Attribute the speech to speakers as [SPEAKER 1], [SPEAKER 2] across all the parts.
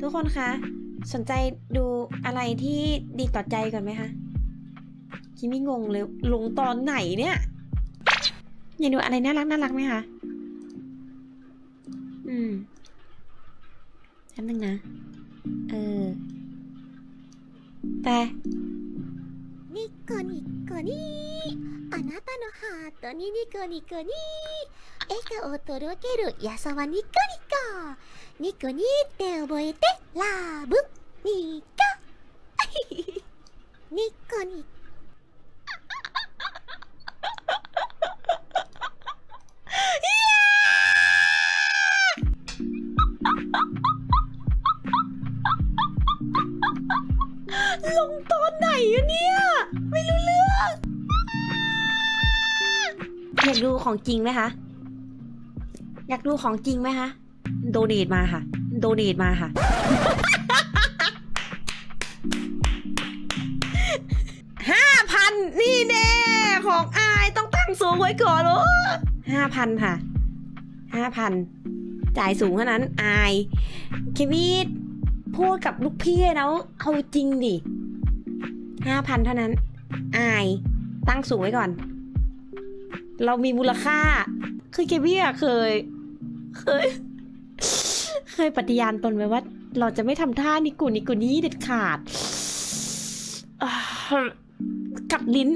[SPEAKER 1] ทุกคนคะ สนใจดูอะไรที่ดีต่อใจก่อนไหมคะ คิมิงงเลยลงตอนไหนเนี่ยอยากดูอะไรน่ารักน่ารักไหมคะ อืมแป๊บนึงนะ เออ แต่
[SPEAKER 2] นิโกนิโกนิあなたのハートにニコニコに笑顔を届けるやさわニココニコニーって覚えてラブニコニコニコ
[SPEAKER 1] ลงตอนไหนอะเนี่ย ไม่รู้เรื่องอยากดูของจริงไหมคะ อยากดูของจริงไหมคะ โดเนทมาค่ะ โดเนทมาค่ะ ห้าพันนี่แน่ ของอายต้องตั้งสูงไว้ก่อนโอ้ห้าพันค่ะ ห้าพัน จ่ายสูงเท่านั้น อายเควิดพูดกับลูกพี่แล้วเอาจริงดิห้าพันเท่านั้น อาย ตั้งสูงไว้ก่อน เรามีมูลค่า คือเควี่อะเคย เคยเค ยปฏิญาณตนไว้ว่า เราจะไม่ทำท่านิกุนิกุนี้เด็ดขาดอ่ากัดลิ้น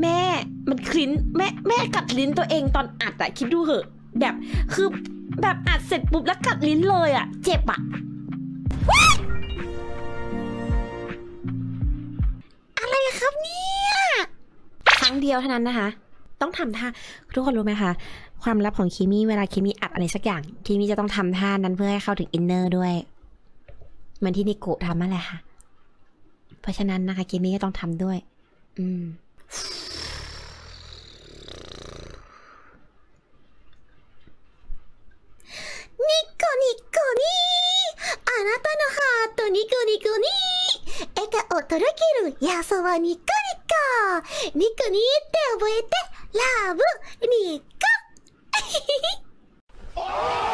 [SPEAKER 1] แม่มันคลิ้น แม่แม่กัดลิ้นตัวเองตอนอัดอะคิดดูเหอะ แบบคือแบบอัดเสร็จปุ๊บแล้วกัดลิ้นเลยอะเจ็บอะอะไรครับเนี่ย ครั้งเดียวเท่านั้นนะคะ ต้องทำท่าทุกคนรู้ไหมคะความลับของคิมี่เวลาคิมี่อัดอะไรสักอย่างคิมี่จะต้องทำท่านั้นเพื่อให้เข้าถึงอินเนอร์ด้วยเหมือนที่นิโกะทำนั่นแหละค่ะ เพราะฉะนั้นนะคะคิมี่ก็ต้องทำด้วย อืม
[SPEAKER 2] นิโกะนิโกะนี่あなたのハートニコニコに笑顔とろけるやそはニコニコニコにって覚えて ラブニコニコ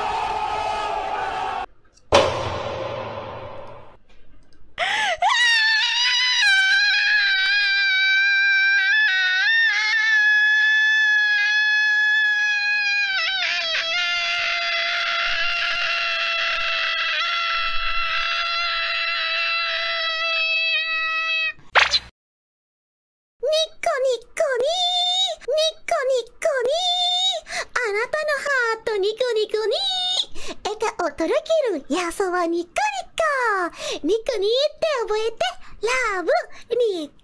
[SPEAKER 2] るるやそはにっこにっこにくにって覚えてラブにっこ